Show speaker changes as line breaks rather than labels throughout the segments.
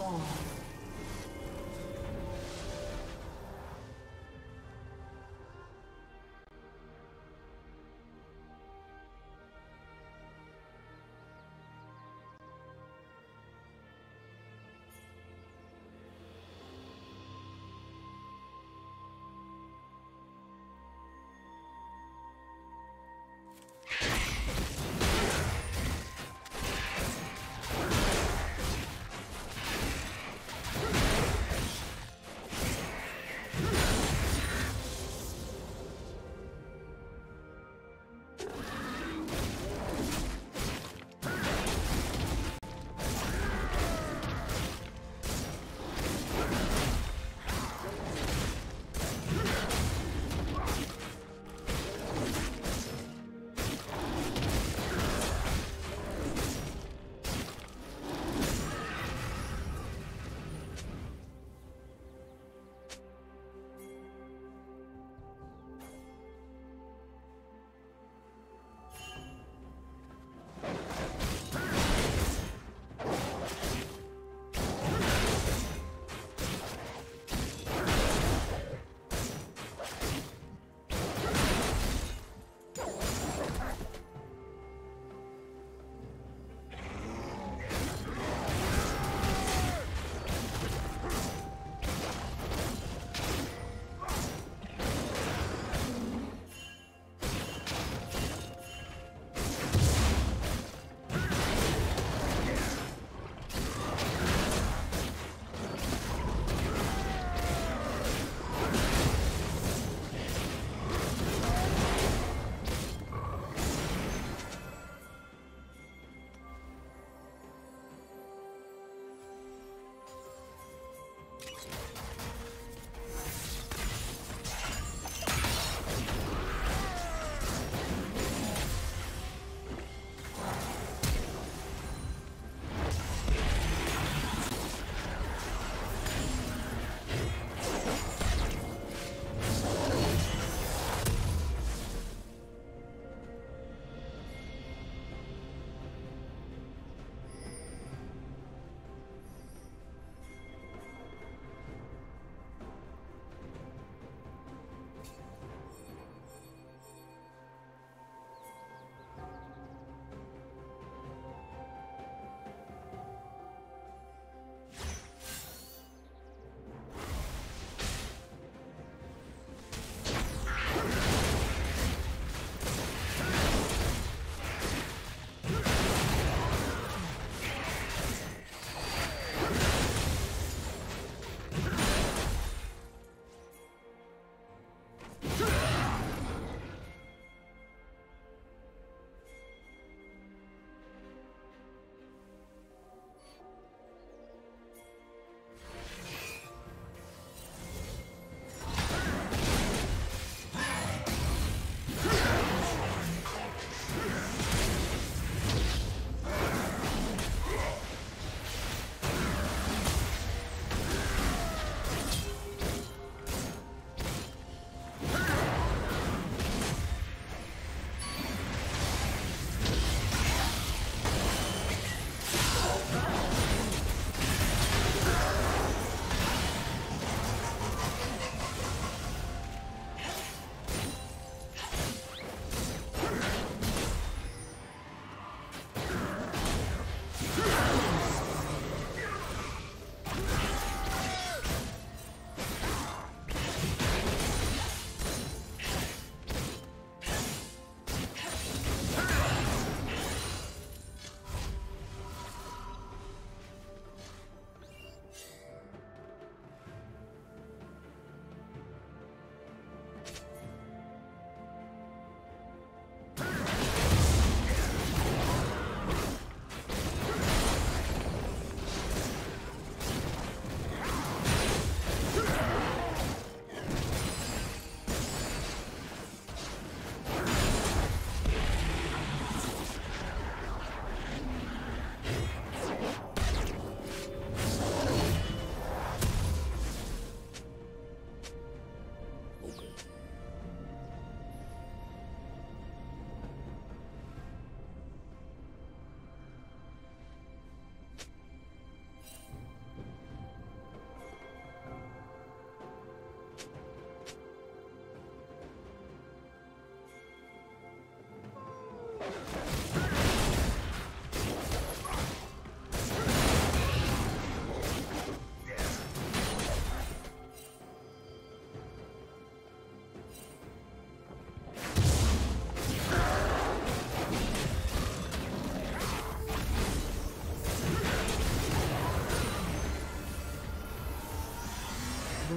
哦。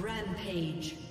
Rampage.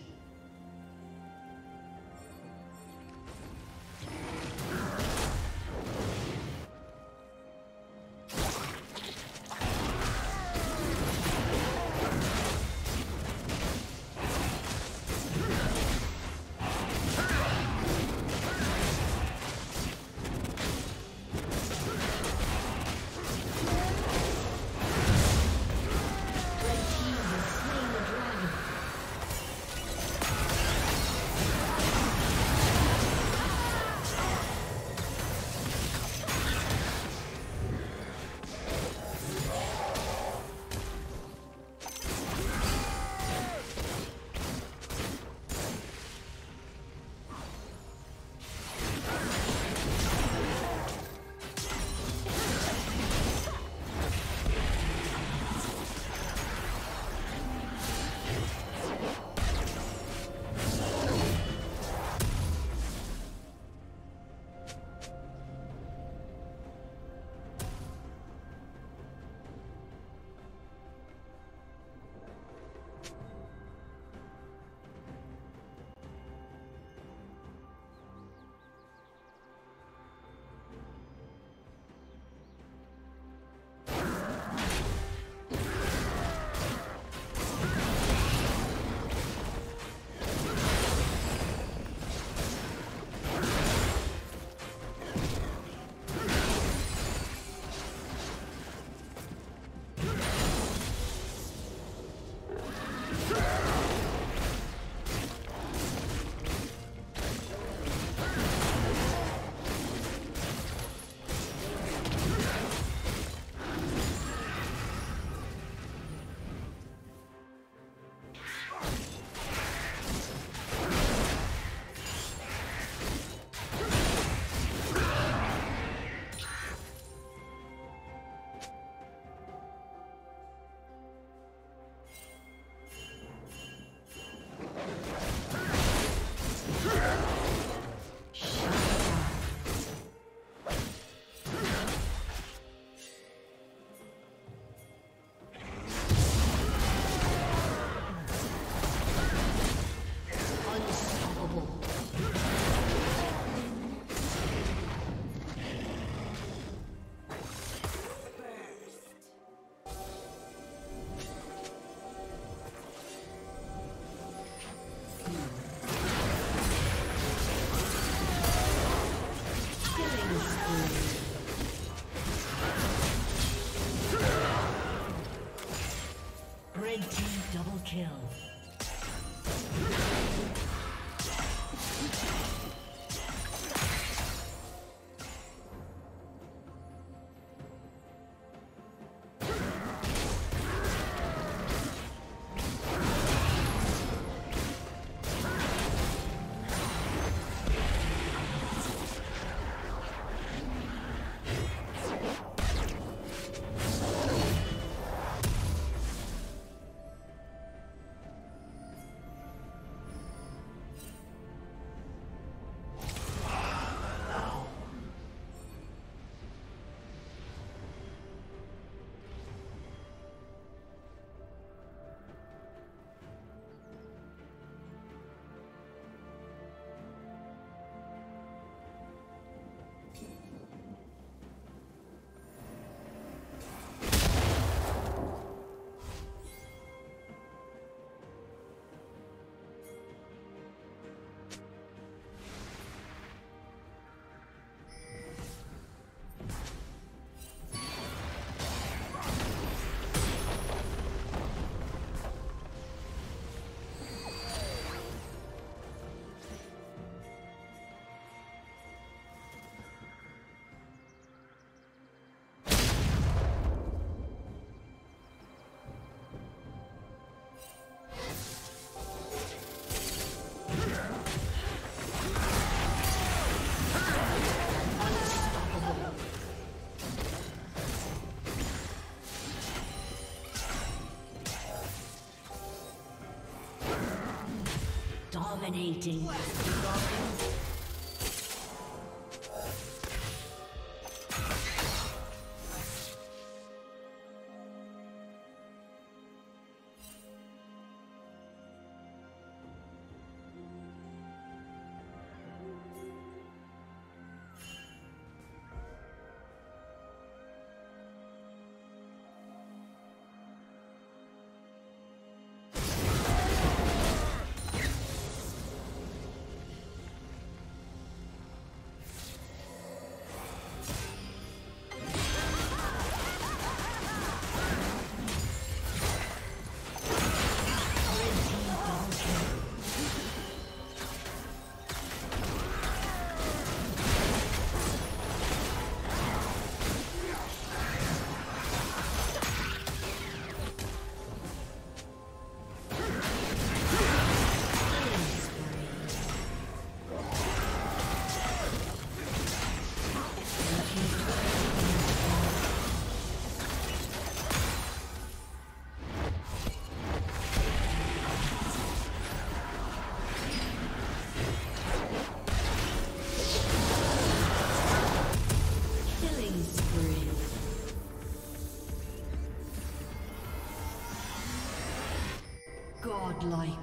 Kill. Dominating. Godlike.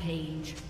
Rampage.